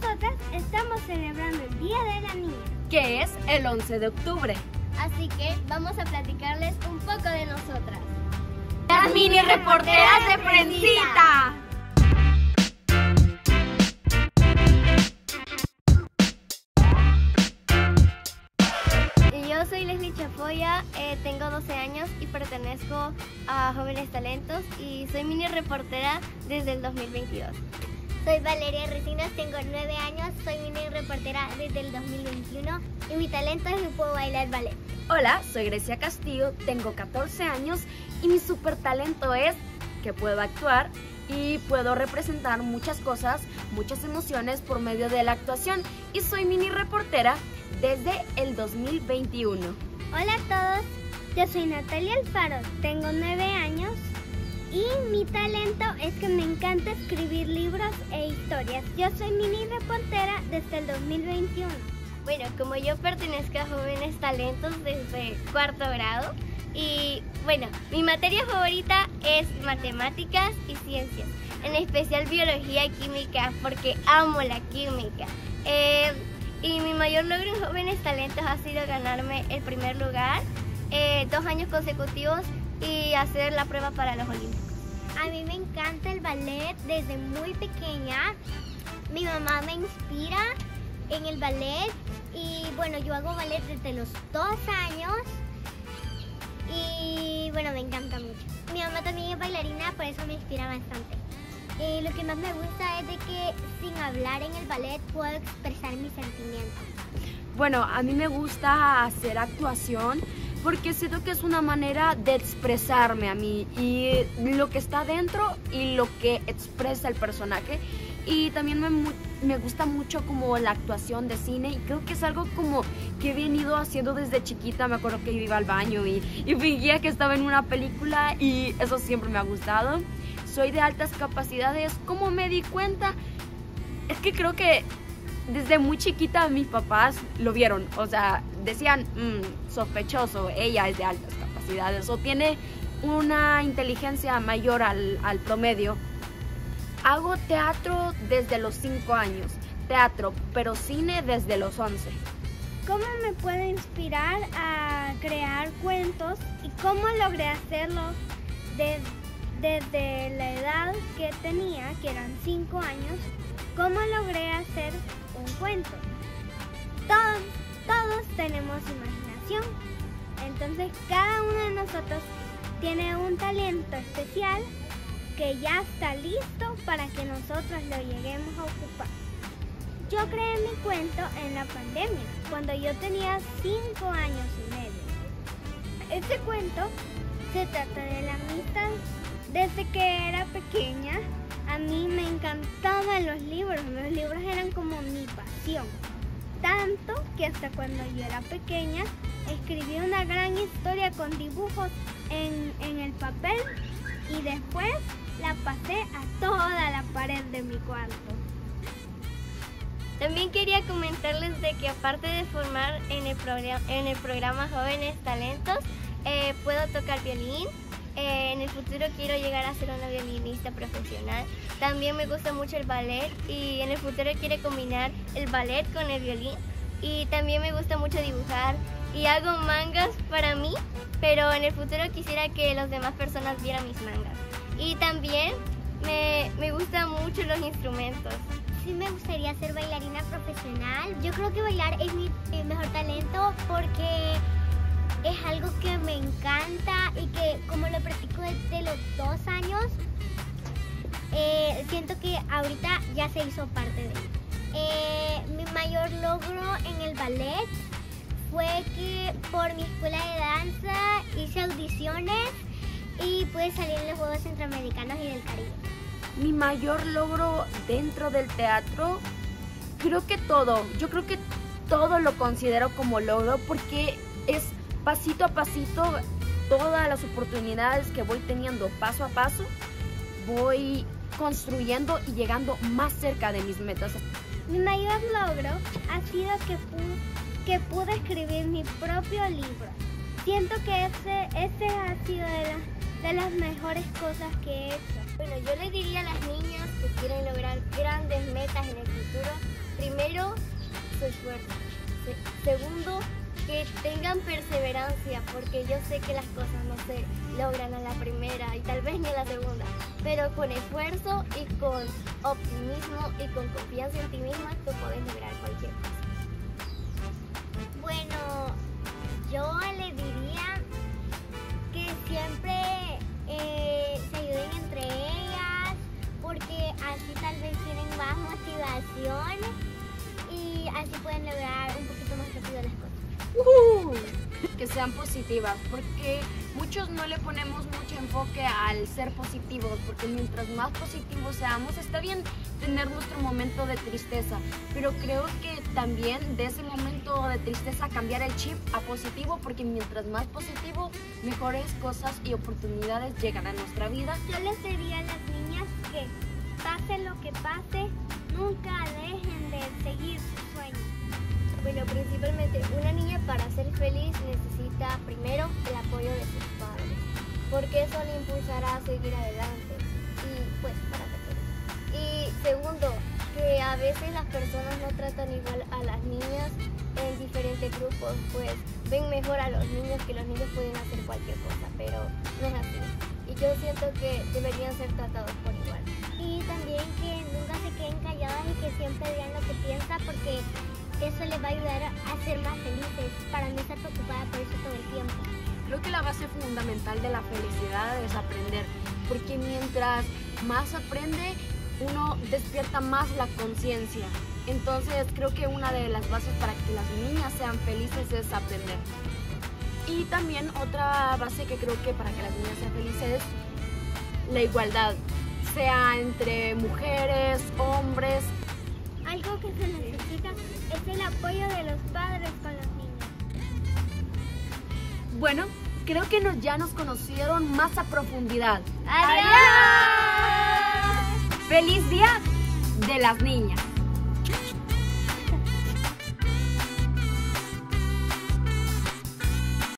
nosotras estamos celebrando el Día de la Niña, que es el 11 de octubre. Así que vamos a platicarles un poco de nosotras. Las mini reporteras de Prensita. Yo soy Leslie Chafoya, eh, tengo 12 años y pertenezco a Jóvenes Talentos y soy mini reportera desde el 2022. Soy Valeria Recinos, tengo 9 años, soy mini reportera desde el 2021 y mi talento es que puedo bailar ballet. Hola, soy Grecia Castillo, tengo 14 años y mi super talento es que puedo actuar y puedo representar muchas cosas, muchas emociones por medio de la actuación y soy mini reportera desde el 2021. Hola a todos, yo soy Natalia Alfaro, tengo 9 años y mi talento es que me encanta escribir libros e historias. Yo soy mini reportera desde el 2021. Bueno, como yo pertenezco a Jóvenes Talentos desde cuarto grado y bueno, mi materia favorita es matemáticas y ciencias, en especial biología y química porque amo la química. Eh, y mi mayor logro en Jóvenes Talentos ha sido ganarme el primer lugar eh, dos años consecutivos y hacer la prueba para los Olímpicos. A mí me encanta el ballet desde muy pequeña. Mi mamá me inspira en el ballet y bueno, yo hago ballet desde los dos años y bueno, me encanta mucho. Mi mamá también es bailarina, por eso me inspira bastante. Eh, lo que más me gusta es de que sin hablar en el ballet puedo expresar mis sentimientos. Bueno, a mí me gusta hacer actuación porque siento que es una manera de expresarme a mí y lo que está dentro y lo que expresa el personaje. Y también me, me, gusta mucho como la actuación de cine y creo que es algo como que he venido haciendo desde chiquita. Me acuerdo que yo iba al baño y, y fingía que estaba en una película y eso siempre me ha gustado. Soy de altas capacidades. ¿Cómo me di cuenta? Es que creo que desde muy chiquita mis papás lo vieron, o sea, decían, mmm, sospechoso, ella es de altas capacidades o tiene una inteligencia mayor al, al promedio. Hago teatro desde los 5 años, teatro, pero cine desde los 11. ¿Cómo me puede inspirar a crear cuentos y cómo logré hacerlo desde la edad que tenía, que eran 5 años? ¿Cómo logré hacer un cuento? Todos, todos tenemos imaginación. Entonces cada uno de nosotros tiene un talento especial que ya está listo para que nosotros lo lleguemos a ocupar. Yo creé mi cuento en la pandemia, cuando yo tenía 5 años y medio. Este cuento se trata de la amistad. Desde que era pequeña, a mí me encantaban los libros. Los libros eran como mi pasión. Tanto que hasta cuando yo era pequeña, escribí una gran historia con dibujos en, en el papel y después la pasé a toda la pared de mi cuarto. También quería comentarles de que aparte de formar en el, programa, en el programa Jóvenes Talentos, eh, puedo tocar violín. Eh, en el futuro quiero llegar a ser una violinista profesional. También me gusta mucho el ballet y en el futuro quiero combinar el ballet con el violín. Y también me gusta mucho dibujar y hago mangas para mí, pero en el futuro quisiera que las demás personas vieran mis mangas. Y también me, me gustan mucho los instrumentos. Sí me gustaría ser bailarina profesional. Yo creo que bailar es mi mejor talento porque es algo que me encanta y como lo practico desde los dos años, eh, siento que ahorita ya se hizo parte de mí. Eh, mi mayor logro en el ballet fue que por mi escuela de danza hice audiciones y pude salir en los Juegos Centroamericanos y del Caribe. Mi mayor logro dentro del teatro, creo que todo, yo creo que todo lo considero como logro porque es pasito a pasito todas las oportunidades que voy teniendo paso a paso, voy construyendo y llegando más cerca de mis metas. Mi mayor logro ha sido que pude, que pude escribir mi propio libro. Siento que ese, ese ha sido de, de las mejores cosas que he hecho. Bueno, yo le diría a las niñas que quieren lograr grandes metas en el futuro, primero, su esfuerzo. Se- segundo, que tengan perseverancia, porque yo sé que las cosas no se logran a la primera y tal vez ni a la segunda, pero con esfuerzo y con optimismo y con confianza en ti misma, tú puedes sean positivas, porque muchos no le ponemos mucho enfoque al ser positivos, porque mientras más positivos seamos, está bien tener nuestro momento de tristeza, pero creo que también de ese momento de tristeza cambiar el chip a positivo, porque mientras más positivo, mejores cosas y oportunidades llegan a nuestra vida. Yo les diría a las niñas que Bueno, principalmente una niña para ser feliz necesita primero el apoyo de sus padres, porque eso le impulsará a seguir adelante y pues para feliz. Y segundo, que a veces las personas no tratan igual a las niñas en diferentes grupos, pues ven mejor a los niños que los niños pueden hacer cualquier cosa, pero no es así. Y yo siento que deberían ser tratados por igual. Y también que nunca se queden calladas y que siempre digan lo que piensan porque eso les va a ayudar a ser más felices para no estar preocupada por eso todo el tiempo. Creo que la base fundamental de la felicidad es aprender, porque mientras más aprende, uno despierta más la conciencia. Entonces creo que una de las bases para que las niñas sean felices es aprender. Y también otra base que creo que para que las niñas sean felices es la igualdad, sea entre mujeres, hombres. Algo que se necesita es el apoyo de los padres con los niños. Bueno, creo que nos, ya nos conocieron más a profundidad. ¡Adiós! ¡Feliz día de las niñas!